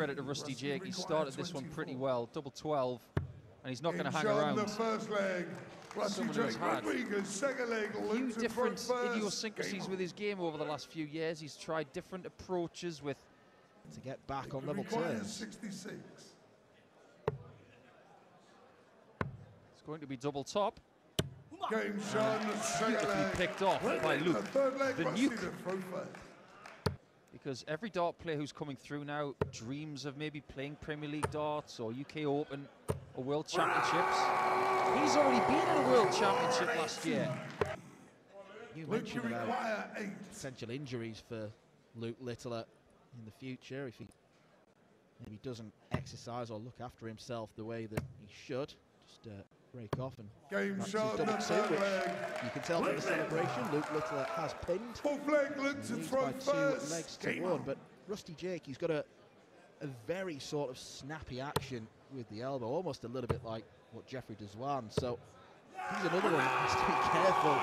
credit to Rusty Jake. He started this one pretty well, double 12, and he's not going to hang around. The first leg. Rusty Jake had Rodriguez, second leg. different idiosyncrasies with his game over the last few years. He's tried different approaches with to get back on on. level terms. 66. it's going to be double top. Game second Beautifully leg. picked off by Luke. The nuke. To throw first. Because every dart player who's coming through now dreams of maybe playing Premier League darts or UK Open or World Championships. He's already been in a World Championship last year. You you mentioned about require potential injuries for Luke Littler in the future if he maybe doesn't exercise or look after himself the way that he should. Just uh, break off and Game That's shot his the double two, third which leg. you can tell from the celebration Luke Littler has pinned. Fourth leg. Luton to Leads throw by two first. legs to Game one, on. but Rusty Jake, he's got a, a very sort of snappy action with the elbow, almost a little bit like what Jeffrey does. de Zwaan. So he's another one that has to be careful.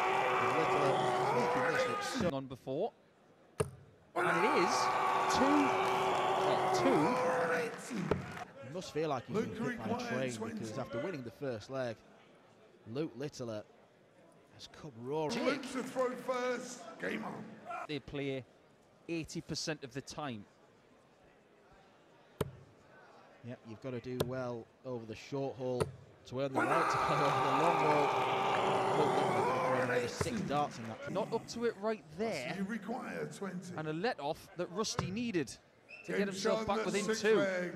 with Littler making this look so on before. And it is two, well, two It must feel like he's Luke been hit by a requires train because after winning the first leg, Luke Littler has come roaring. Luke to throw first. Game on. they play 80% of the time. Yep, you've got to do well over the short haul to earn the right to play over the long haul. Luke Littler throwing another six darts in that. Not up to it right there. You require 20. And a let off that Rusty needed to Game get himself back within two. leg.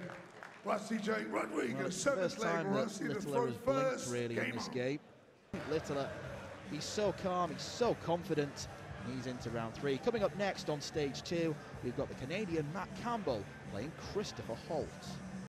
Rusty Jake Rodriguez, Well, the seventh first leg. time that Rusty has blinked first. really in this on. game. Littler, he's so calm, he's so confident, and he's into round three. Coming up next on stage two, we've got the Canadian Matt Campbell playing Christopher Holt.